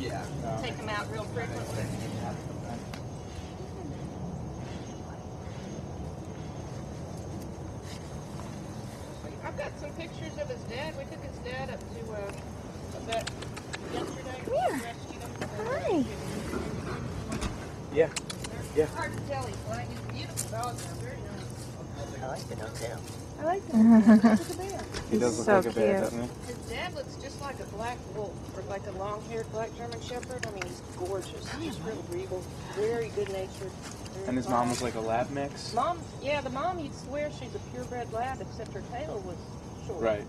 Yeah. take them out real frequently. I've got some pictures of his dad. We took his dad up to uh, a vet yesterday. Come here. Hi. Yeah. Yeah. Hard to tell. He's like he's a beautiful dog. Very nice. I like the no tail. I like that. Look at the bear. He does look So like a bear, cute. doesn't he? His dad looks just like a black wolf, or like a long-haired black German Shepherd. I mean, he's gorgeous. Oh, he's real regal, very good-natured. And his mom was like a lab mix. Mom, yeah, the mom, you'd swear she's a purebred lab, except her tail was short. Right.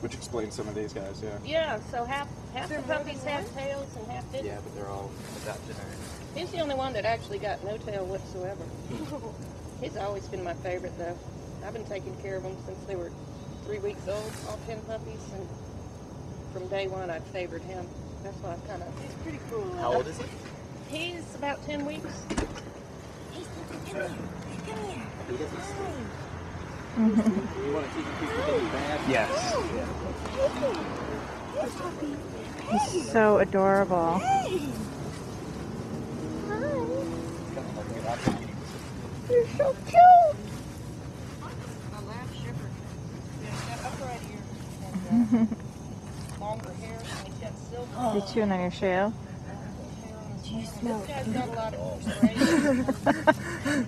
Which explains some of these guys, yeah. Yeah, so half half there the puppies than have tails and half didn't. Yeah, but they're all adopted. He's the only one that actually got no tail whatsoever. Hmm. He's always been my favorite, though. I've been taking care of them since they were three weeks old, all ten puppies, and from day one I've favored him. That's why I kind of. He's pretty cool. How old is he? He's about ten weeks. Hey, Snoopy, come here. Come here. He doesn't sleep. You want to keep him pretty bad? Yes. Hey, puppy. He's so adorable. Hey. Hi. Kind of like a lot of You're so cute. My lab shepherd. Yeah, he's got upright ears and uh, longer hair, and he's got silver. They chewing on your shoe. hair on his Do you smell This guy's got a lot of gray.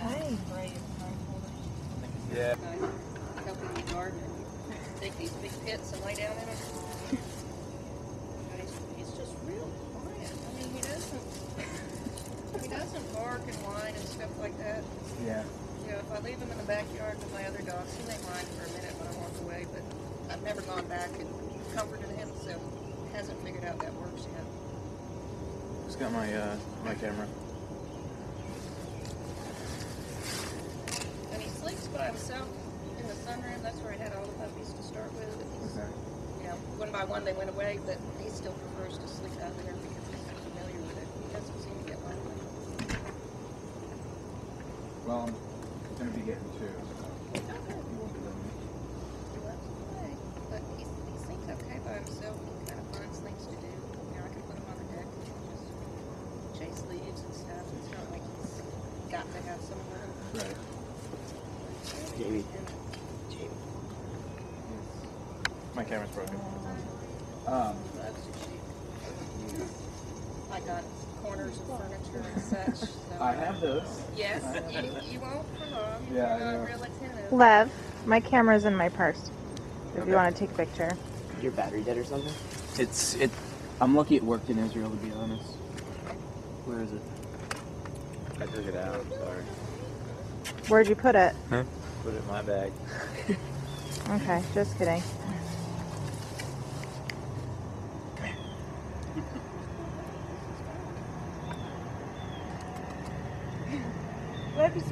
Hi. gray hindquarters. Yeah. Nice. Help garden and these big pits and lay down in them. He's, he's just real quiet. I mean, he doesn't he doesn't bark and whine and stuff like that. Yeah. You know, if I leave him in the backyard with my other dogs, he may whine for a minute when I walk away, but I've never gone back and comforted him, so hasn't figured out that works yet. Who's got my uh my camera? And he sleeps by himself in the sunroom. That's where he had all the puppies to start with. Okay. you know, one by one they went away, but he still prefers to sleep out there because he's so familiar with it. He doesn't seem to get lonely. Well, I'm gonna be getting two. So he won't be lonely. He loves to play, but he's, he seems okay by himself. He kind of finds things to do. You know, I can put him on the deck and just chase leaves and stuff. It's not like he's got to have someone with him. Right. Jamie. And Jamie. My camera's broken. Um, he loves to shoot. Like on corners of furniture and such. So. I have those. Yes, you, you won't for long. Yeah, I You're know. not real attentive. Lev, my camera's in my purse. If Okay. you want to take a picture. Your battery dead or something? It's it. I'm lucky it worked in Israel to be honest. Where is it? I took it out. Sorry. Where'd you put it? Put it in my bag. Okay, just kidding. Lev, he sort of looks like you. He's real chill. He won't. I mean, he'll nibble on your fingers, but he won't chomp them. Golden retrievers up in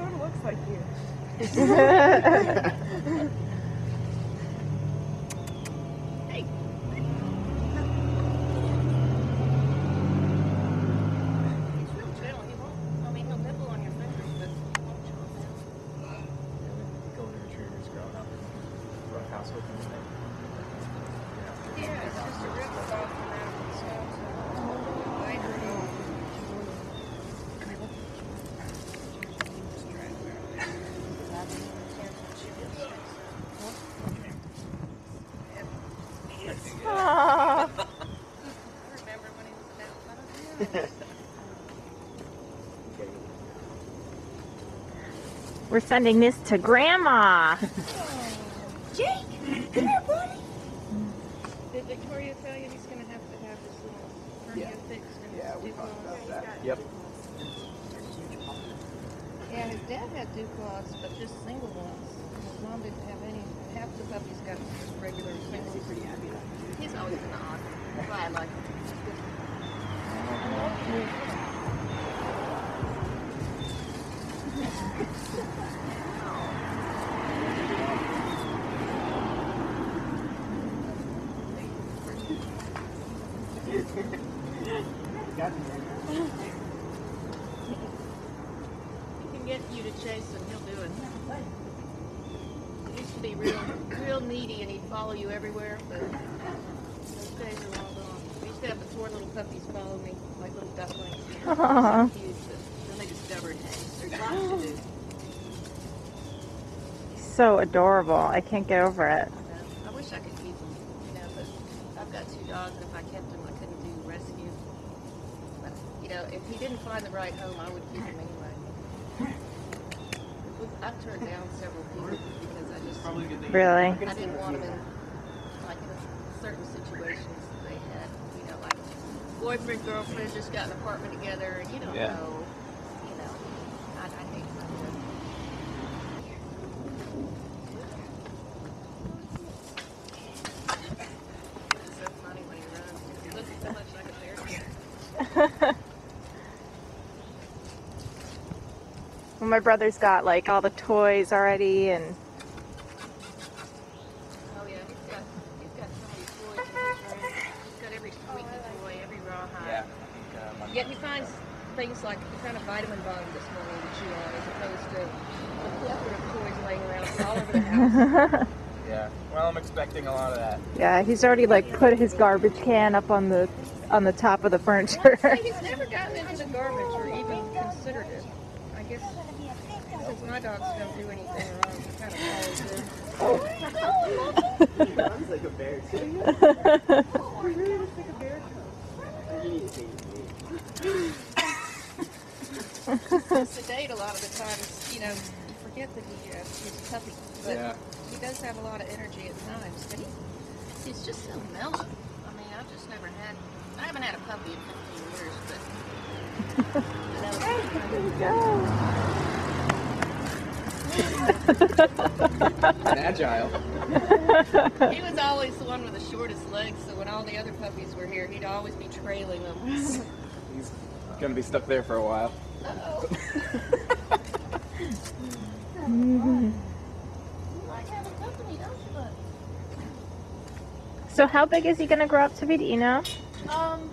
rough house with them. Yeah, it's just a real soft amount of stuff. So I heard it. Just try to wear it. Aw. Remember when he was about five? We're sending this to Grandma. Jake, come here, buddy. Did Victoria tell you he's going to have to have his little hernia Yeah. fixed and Yeah, we talked about that. Yep. Yeah, his dad had dew claws, but just single ones. His mom didn't have any. Half the puppies got just regular singles. pretty happy. He's always been odd. That's why I like him. Follow you everywhere, but those days are long gone. We used to have the four little puppies follow me, like little ducklings. Aw. So cute, then they discover it. There's lots to do. So adorable. I can't get over it. I. I wish I could keep them, you know, but I've got two dogs, and if I kept them, I couldn't do rescue. But, you know, if he didn't find the right home, I would keep him anyway. I've turned down several people because I just, Really. I didn't want them in certain situations that they had, you know, like boyfriend, girlfriend just got an apartment together, and you don't Yeah. know, you know, I, I hate that. It's so funny when he runs. He looks so much like a bear. Well, my brother's got like all the toys already, and Oh yeah, he's got he's got so many toys in his room. He's got every squeaky toy, every rawhide. Yeah. I think, uh, my Yet he finds things like he found a vitamin bomb this morning to chew on, as opposed to the plethora of toys laying around all over the house. Yeah. Well, I'm expecting a lot of that. yeah, he's already like put his garbage can up on the on the top of the furniture. he's never gotten into the garbage or even considered it. I guess since my dogs don't do anything wrong, he kind of follows it. He runs like a bear too. You need to take it easy. sedate a lot of the times. You know, you forget that he uh, he's a puppy, but Yeah. he does have a lot of energy at times. But he, he's just so mellow. I mean, I've just never had. I haven't had a puppy in 15 years, but. you know, And agile. he was always the one with the shortest legs, so when all the other puppies were here, he'd always be trailing them. He's gonna be stuck there for a while. Uh-oh. Mhm. So, how big is he gonna grow up to be? Do you know? Um,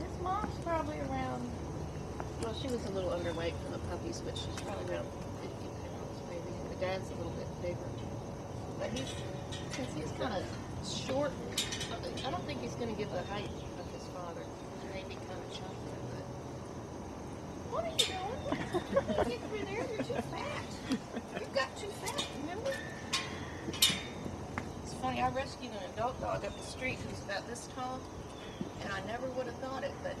his mom's probably around. Well, she was a little underweight for the puppies, but she's probably around 50 pounds, maybe. And the dad's a little bit bigger. But he's, since he's kind of short, I don't think he's going to give the height of his father. He may be kind of chunky, but. What are you doing? You can't get through there. You're too fat. You got too fat, remember? It's funny, I rescued an adult dog up the street who's about this tall, and I never would have thought it, but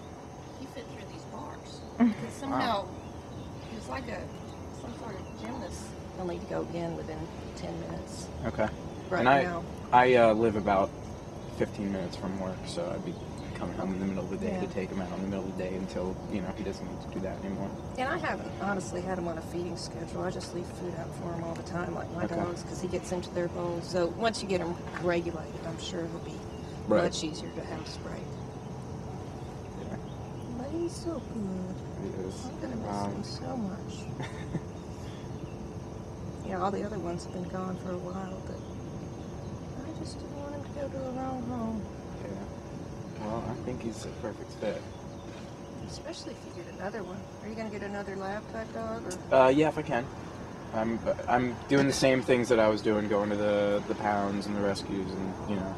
he fit through these bars. Because somehow, he was like a, some sort of gymnast. He'll need to go again within 10 minutes. Okay. Right And I- now. I uh, live about 15 minutes from work, so I'd be coming home in the middle of the day Yeah. to take him out in the middle of the day until you know he doesn't need to do that anymore. And I haven't honestly had him on a feeding schedule. I just leave food out for him all the time, like my Okay. dogs, because he gets into their bowls. So once you get him regulated, I'm sure he'll be Right. much easier to house break. Yeah, But he's so good. it is. I'm gonna miss Um, him so much. you know, all the other ones have been gone for a while, but I just didn't want him to go to the wrong home. Well, I think he's a perfect fit. Especially if you get another one. Are you gonna get another lab type dog or? Uh, yeah, if I can. I'm I'm doing the same things that I was doing, going to the the pounds and the rescues, and you know,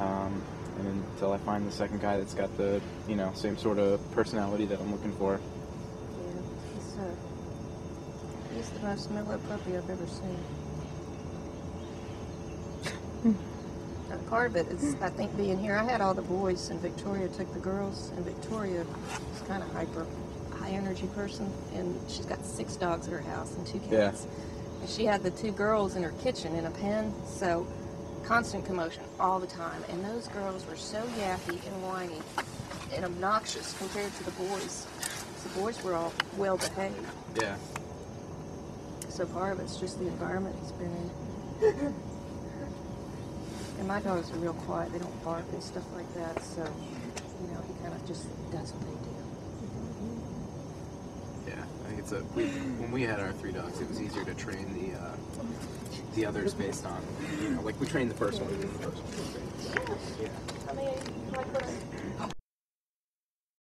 um, and until I find the second guy that's got the you know same sort of personality that I'm looking for. Yeah, he's uh, he's the most mellow puppy I've ever seen. And part of it is, I think, being here. I had all the boys, and Victoria took the girls, and Victoria is kind of hyper, high energy person, and she's got six dogs at her house and two Yeah. cats. And she had the two girls in her kitchen in a pen, so constant commotion all the time. And those girls were so yappy and whiny and obnoxious compared to the boys. The boys were all well behaved. Yeah. So part of it's just the environment he's been in. and my dogs are real quiet. They don't bark and stuff like that. So, you know, he kind of just does what they do. Yeah, I think it's a. We, when we had our three dogs, it was easier to train the uh, the others based on you know, like we trained the first one. and the first one was great. Yeah.